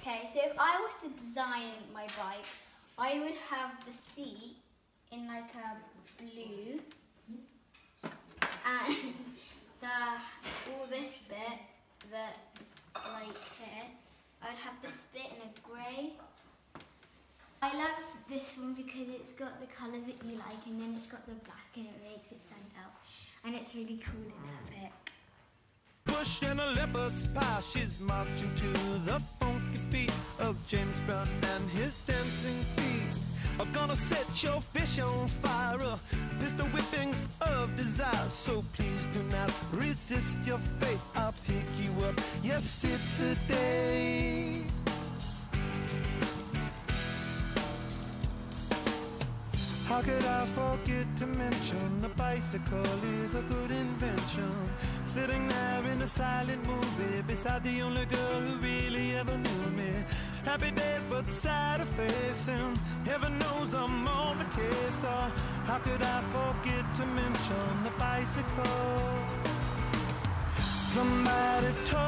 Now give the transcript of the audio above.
Okay, so if I was to design my bike, I would have the seat in like a blue and the all this bit that's like here, I'd have this bit in a grey. I love this one because it's got the colour that you like and then it's got the black and it makes it stand out and it's really cool in that bit. Push and a leopard's pie, she's marching to the funky beat of James Brown and his dancing feet. I'm gonna set your fish on fire, a pistol whipping of desire. So please do not resist your fate. I'll pick you up, yes, it's a day. How could I forget to mention the bicycle is a good invention? Sitting there in silent movie beside the only girl who really ever knew me. Happy days, but sad facing. Heaven knows I'm on the case. Or how could I forget to mention the bicycle? Somebody told